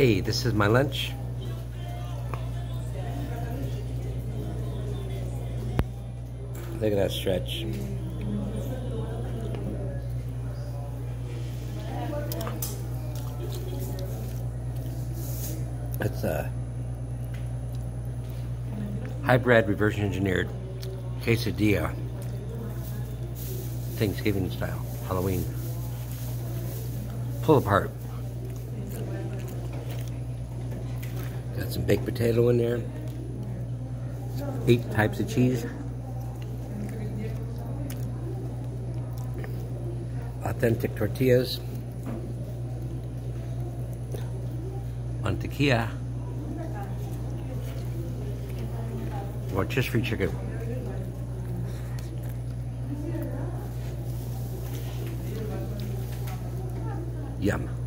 Hey, this is my lunch. Look at that stretch. It's a uh, hybrid reverse engineered quesadilla. Thanksgiving style, Halloween. Pull apart. Got some baked potato in there. Eight types of cheese. Authentic tortillas. Mantequilla. Rotisserie chicken. Yum.